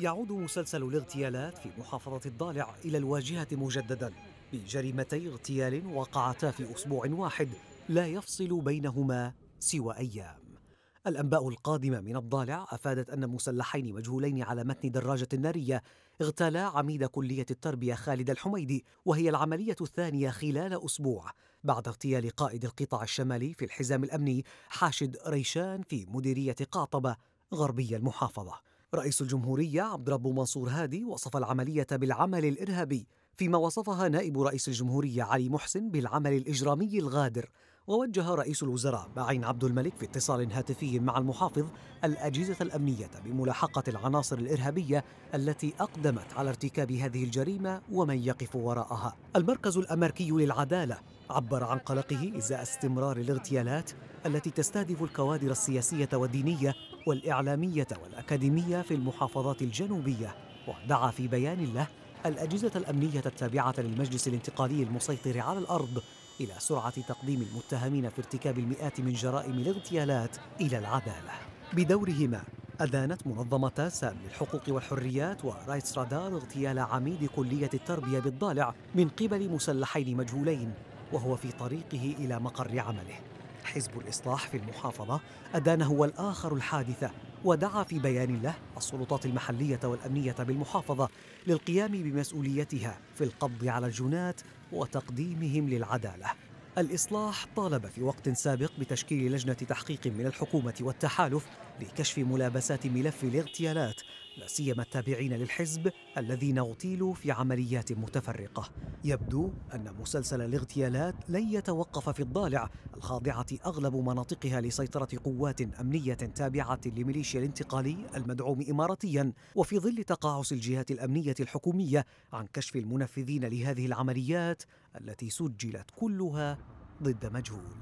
يعود مسلسل الاغتيالات في محافظة الضالع إلى الواجهة مجددا بجريمتي اغتيال وقعتا في أسبوع واحد لا يفصل بينهما سوى أيام. الأنباء القادمة من الضالع أفادت أن مسلحين مجهولين على متن دراجة نارية اغتالا عميد كلية التربية خالد الحميدي وهي العملية الثانية خلال أسبوع بعد اغتيال قائد القطاع الشمالي في الحزام الأمني حاشد ريشان في مديرية قعطبة غربي المحافظة. رئيس الجمهورية عبد رب منصور هادي وصف العملية بالعمل الإرهابي فيما وصفها نائب رئيس الجمهورية علي محسن بالعمل الإجرامي الغادر. ووجه رئيس الوزراء معين عبد الملك في اتصال هاتفي مع المحافظ الأجهزة الأمنية بملاحقة العناصر الإرهابية التي أقدمت على ارتكاب هذه الجريمة ومن يقف وراءها. المركز الأمريكي للعدالة عبر عن قلقه إزاء استمرار الاغتيالات التي تستهدف الكوادر السياسية والدينية والإعلامية والأكاديمية في المحافظات الجنوبية ودعا في بيان له الأجهزة الأمنية التابعة للمجلس الانتقالي المسيطر على الأرض إلى سرعة تقديم المتهمين في ارتكاب المئات من جرائم الاغتيالات إلى العدالة. بدورهما أدانت منظمة سام للحقوق والحريات ورايتس رادار اغتيال عميد كلية التربية بالضالع من قبل مسلحين مجهولين وهو في طريقه إلى مقر عمله. حزب الإصلاح في المحافظة أدان هو الآخر الحادثة ودعا في بيان له السلطات المحلية والأمنية بالمحافظة للقيام بمسؤوليتها في القبض على الجناة وتقديمهم للعدالة. الإصلاح طالب في وقت سابق بتشكيل لجنة تحقيق من الحكومة والتحالف لكشف ملابسات ملف الاغتيالات لا سيما التابعين للحزب الذين اغتيلوا في عمليات متفرقة. يبدو أن مسلسل الاغتيالات لن يتوقف في الضالع الخاضعة أغلب مناطقها لسيطرة قوات أمنية تابعة لميليشيا الانتقالي المدعوم اماراتيا. وفي ظل تقاعس الجهات الأمنية الحكومية عن كشف المنفذين لهذه العمليات التي سجلت كلها ضد مجهول.